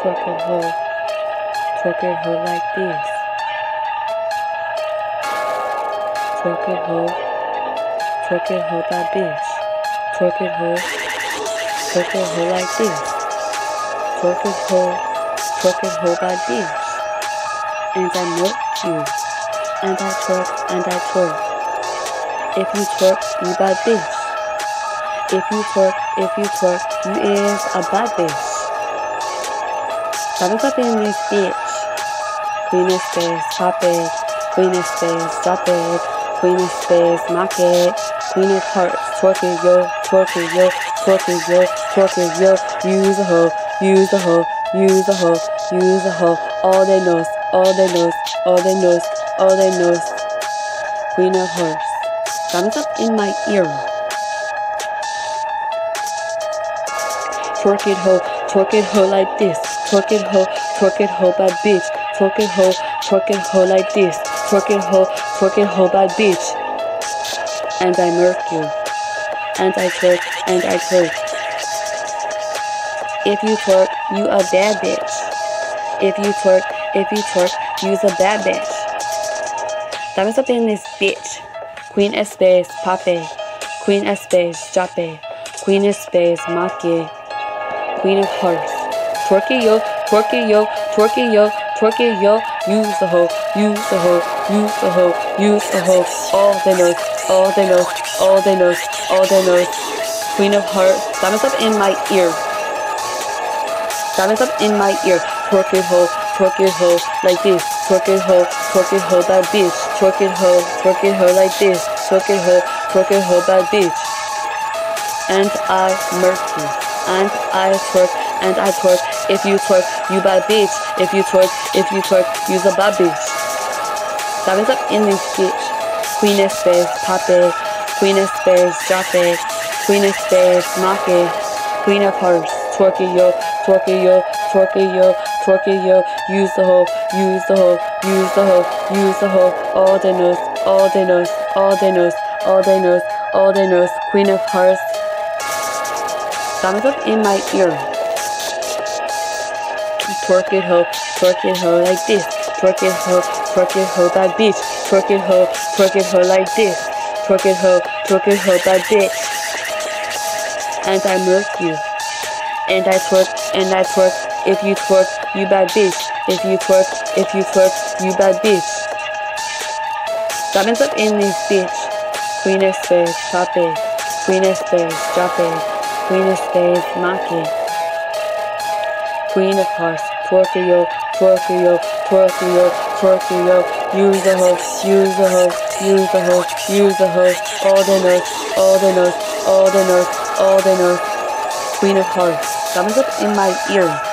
Twerk it ho. Twerk it ho like this. Twerk it ho. Twerk it ho that bitch. Twerk it ho. Twerk it ho like this. Twerk it ho. Twerk it ho that bitch. And I milk you. And I twerk and I twerk. If you twerk, you bad bitch. If you twerk, if you twerk, you is a bad bitch. Up in this bitch. Queen of spades, pop it. Queen of spades, drop it. Queen of spades, it. Queen of hearts, twerk it, yo, twerk it, yo, twerk it, yo, twerk it, yo. Use a hoe, use a hoe, use a hoe, use a hoe. All they knows, all they knows, all they knows, all they knows. Queen of hearts. Thumbs up in my ear. Twerk it ho, twerk it ho like this. Twerk it ho, twerk it ho bad bitch. Twerk it ho, twerk it ho like this. Twerk it ho, twerk it ho bad bitch. And I murk you. And I twerk, and I twerk. If you twerk, you a bad bitch. If you twerk, if you twerk, you's a bad bitch. Thumbs up in this bitch. Queen espace, pape. Queen espace, jape. Queen espace, make. Queen of Hearts. Twerk it yo, twerk it yo, twerk it yo, twerk it yo. Use the hoe, use the hoe, use the hoe, use the hoe. All they know, all they know, all they know, all they know. Queen of Hearts. Diamonds up in my ear. Diamonds up in my ear. Twerk it hoe, twerk it hoe like this. Twerk it hoe, twerk it hoe that bitch. Twerk it hoe, twerk it hoe like this. Twerk it hoe, twerk it hoe that bitch. And I you and I twerk and I twerk. If you twerk, you bad bitch. If you twerk, if you twerk, you's a bad bitch. Diamonds up in. Queen of spades, pop it. Queen of spades, drop it. Queen of spades, knock it. Queen of hearts, twerk it yo, twerk it yo, twerk it yo, twerk it yo. Use the hoe, use the hoe, use the hoe, use the hoe. All they knows, all they knows, all they knows, all they knows, all they knows. Queen of hearts, Up in my ear. Twerk it ho, twerk it ho like this. Twerk it ho, twerk it ho that bitch. Twerk it ho, twerk it ho like this. Twerk it ho, twerk it ho that bitch. And I murk you. And I twerk, and I twerk. If you twerk, you bad bitch. If you twerk, if you twerk, you bad bitch. Diamonds up in this bitch. Queen of spades, pop it. Queen of spades, drop it. Queen of spades, maki. Queen of hearts, it yo, twerk yo. Use the hoe, use the hoe, use the hoe, use the hoe. All the notes, all the notes, all the notes, all the notes. Queen of hearts, diamonds up in my ear.